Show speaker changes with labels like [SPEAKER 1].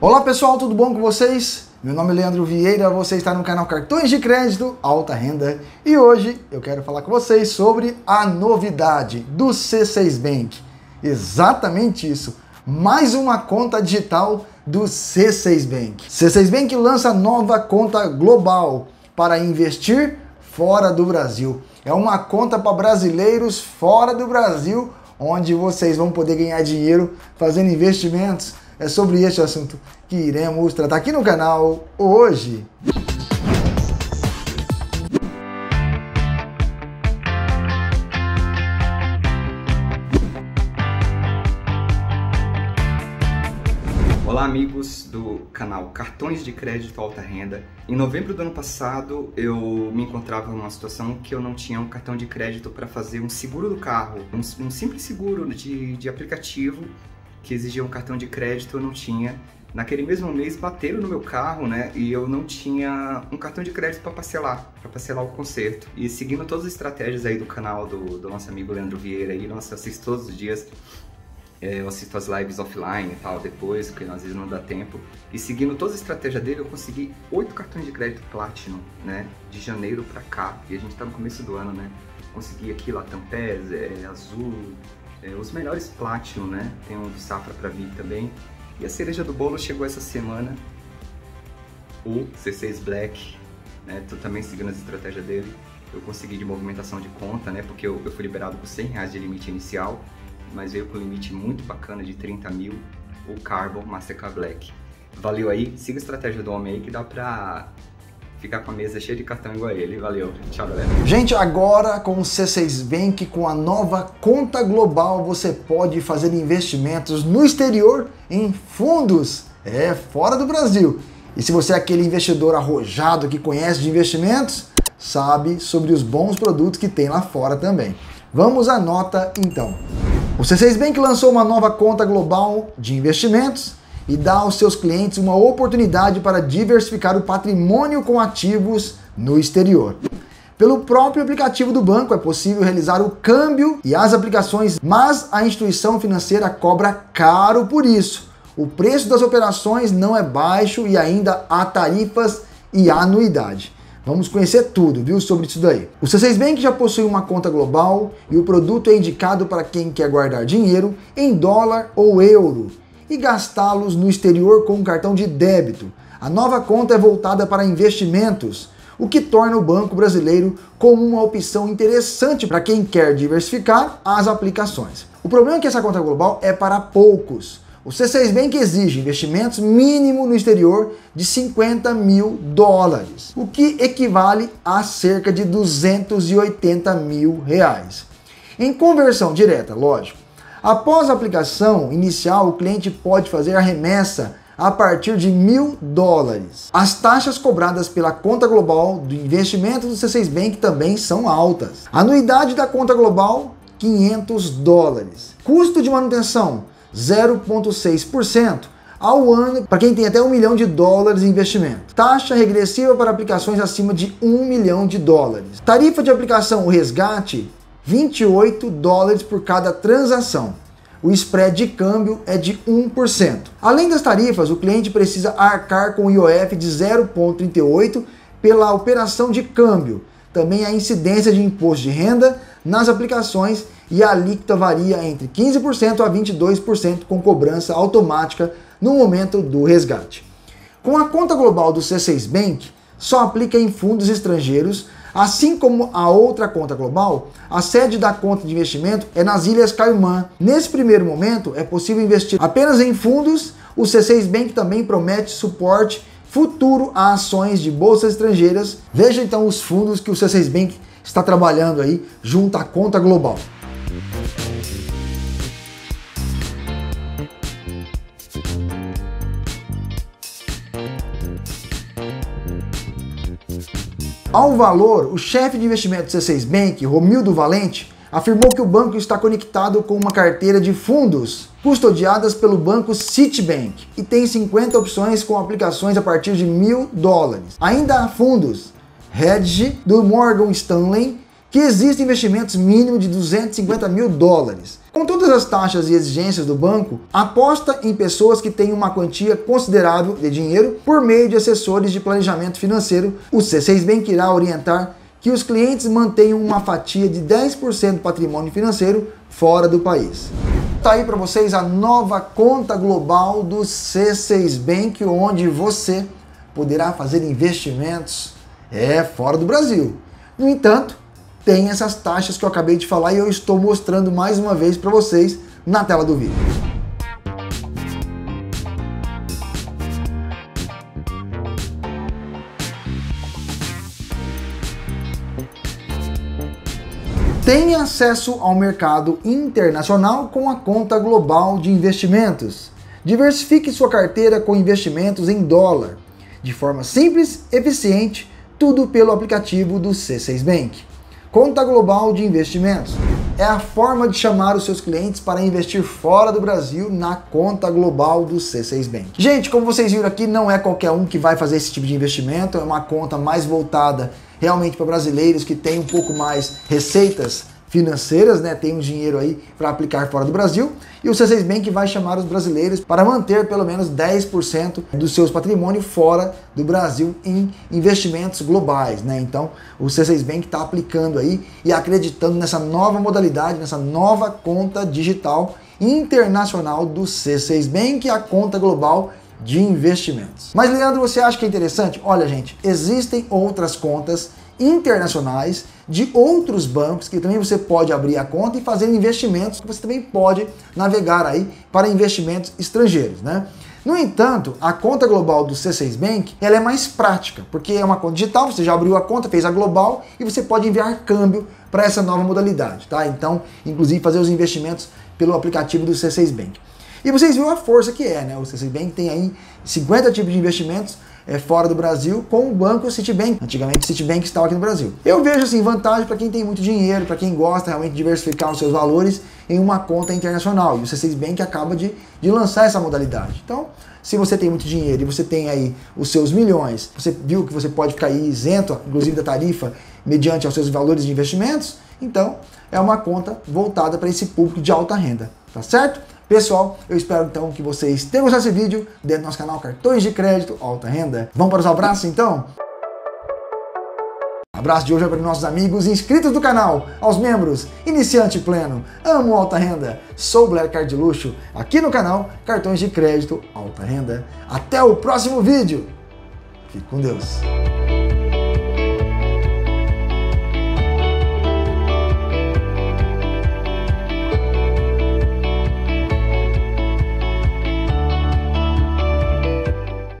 [SPEAKER 1] Olá pessoal, tudo bom com vocês? Meu nome é Leandro Vieira, você está no canal Cartões de Crédito Alta Renda e hoje eu quero falar com vocês sobre a novidade do C6 Bank. Exatamente isso, mais uma conta digital do C6 Bank. C6 Bank lança nova conta global para investir fora do Brasil. É uma conta para brasileiros fora do Brasil, onde vocês vão poder ganhar dinheiro fazendo investimentos. É sobre este assunto que iremos tratar aqui no canal hoje.
[SPEAKER 2] Olá amigos do canal Cartões de Crédito Alta Renda. Em novembro do ano passado eu me encontrava numa situação que eu não tinha um cartão de crédito para fazer um seguro do carro, um, um simples seguro de, de aplicativo que exigia um cartão de crédito eu não tinha. Naquele mesmo mês bateram no meu carro, né? E eu não tinha um cartão de crédito para parcelar, para parcelar o conserto. E seguindo todas as estratégias aí do canal do, do nosso amigo Leandro Vieira, aí, nossa, assisto todos os dias é, eu assisto as lives offline e tal, depois, porque às vezes não dá tempo. E seguindo toda a estratégia dele, eu consegui oito cartões de crédito Platinum, né? De janeiro pra cá. E a gente tá no começo do ano, né? Consegui aqui Latam Pés, é, Azul, os melhores Platinum, né? Tem um do Safra pra vir também. E a cereja do bolo chegou essa semana, o C6 Black, né? Tô também seguindo as estratégias dele. Eu consegui de movimentação de conta, né? Porque eu, eu fui liberado com 100 reais de limite inicial mas veio com um limite muito bacana de 30 mil, o Carbon Mastercard Black. Valeu aí, siga a estratégia do homem aí que dá pra ficar com a mesa cheia de cartão igual ele. Valeu, tchau galera.
[SPEAKER 1] Gente, agora com o C6 Bank, com a nova conta global, você pode fazer investimentos no exterior em fundos, é, fora do Brasil. E se você é aquele investidor arrojado que conhece de investimentos, sabe sobre os bons produtos que tem lá fora também. Vamos à nota então. O C6 Bank lançou uma nova conta global de investimentos e dá aos seus clientes uma oportunidade para diversificar o patrimônio com ativos no exterior. Pelo próprio aplicativo do banco é possível realizar o câmbio e as aplicações, mas a instituição financeira cobra caro por isso. O preço das operações não é baixo e ainda há tarifas e anuidade. Vamos conhecer tudo, viu, sobre isso daí. O C6 Bank já possui uma conta global e o produto é indicado para quem quer guardar dinheiro em dólar ou euro e gastá-los no exterior com um cartão de débito. A nova conta é voltada para investimentos, o que torna o Banco Brasileiro como uma opção interessante para quem quer diversificar as aplicações. O problema é que essa conta global é para poucos. O C6 Bank exige investimentos mínimo no exterior de 50 mil dólares, o que equivale a cerca de 280 mil reais. Em conversão direta, lógico. Após a aplicação inicial, o cliente pode fazer a remessa a partir de mil dólares. As taxas cobradas pela conta global do investimento do C6 Bank também são altas. Anuidade da conta global, 500 dólares. Custo de manutenção, 0,6% ao ano para quem tem até um milhão de dólares em investimento. Taxa regressiva para aplicações acima de um milhão de dólares. Tarifa de aplicação, o resgate, 28 dólares por cada transação. O spread de câmbio é de 1%. Além das tarifas, o cliente precisa arcar com o IOF de 0,38 pela operação de câmbio. Também a incidência de imposto de renda nas aplicações e a alíquota varia entre 15% a 22% com cobrança automática no momento do resgate. Com a conta global do C6 Bank, só aplica em fundos estrangeiros, assim como a outra conta global, a sede da conta de investimento é nas Ilhas Caimã. Nesse primeiro momento, é possível investir apenas em fundos. O C6 Bank também promete suporte futuro a ações de bolsas estrangeiras. Veja então os fundos que o C6 Bank está trabalhando aí junto à conta global. Ao valor, o chefe de investimento do C6 Bank, Romildo Valente, afirmou que o banco está conectado com uma carteira de fundos custodiadas pelo banco Citibank e tem 50 opções com aplicações a partir de mil dólares. Ainda há fundos Hedge do Morgan Stanley que existem investimentos mínimos de 250 mil dólares. Com todas as taxas e exigências do banco, aposta em pessoas que têm uma quantia considerável de dinheiro por meio de assessores de planejamento financeiro. O C6 Bank irá orientar que os clientes mantenham uma fatia de 10% do patrimônio financeiro fora do país. Tá aí para vocês a nova conta global do C6 Bank, onde você poderá fazer investimentos é fora do Brasil. No entanto, tem essas taxas que eu acabei de falar e eu estou mostrando mais uma vez para vocês na tela do vídeo. Tenha acesso ao mercado internacional com a conta global de investimentos. Diversifique sua carteira com investimentos em dólar, de forma simples, eficiente, tudo pelo aplicativo do C6 Bank. Conta Global de Investimentos é a forma de chamar os seus clientes para investir fora do Brasil na conta global do C6 Bank. Gente, como vocês viram aqui, não é qualquer um que vai fazer esse tipo de investimento, é uma conta mais voltada realmente para brasileiros que têm um pouco mais receitas financeiras, né, tem um dinheiro aí para aplicar fora do Brasil, e o C6 Bank vai chamar os brasileiros para manter pelo menos 10% dos seus patrimônios fora do Brasil em investimentos globais, né? Então, o C6 Bank está aplicando aí e acreditando nessa nova modalidade, nessa nova conta digital internacional do C6 Bank, a conta global de investimentos. Mas Leandro, você acha que é interessante? Olha, gente, existem outras contas internacionais de outros bancos que também você pode abrir a conta e fazer investimentos que você também pode navegar aí para investimentos estrangeiros, né? No entanto, a conta global do C6 Bank ela é mais prática, porque é uma conta digital, você já abriu a conta, fez a global e você pode enviar câmbio para essa nova modalidade, tá? Então, inclusive fazer os investimentos pelo aplicativo do C6 Bank. E vocês viram a força que é, né? O C6 Bank tem aí 50 tipos de investimentos é, fora do Brasil com o banco Citibank. Antigamente Citibank estava aqui no Brasil. Eu vejo assim vantagem para quem tem muito dinheiro, para quem gosta realmente de diversificar os seus valores em uma conta internacional. E o C6 Bank acaba de, de lançar essa modalidade. Então, se você tem muito dinheiro e você tem aí os seus milhões, você viu que você pode ficar isento, inclusive da tarifa, mediante aos seus valores de investimentos, então é uma conta voltada para esse público de alta renda, tá certo? Pessoal, eu espero então que vocês tenham gostado desse vídeo dentro do nosso canal Cartões de Crédito Alta Renda. Vamos para os abraços então? Abraço de hoje é para nossos amigos inscritos do canal, aos membros, iniciante pleno, amo alta renda, sou Black Card de Luxo, aqui no canal Cartões de Crédito Alta Renda. Até o próximo vídeo. Fique com Deus.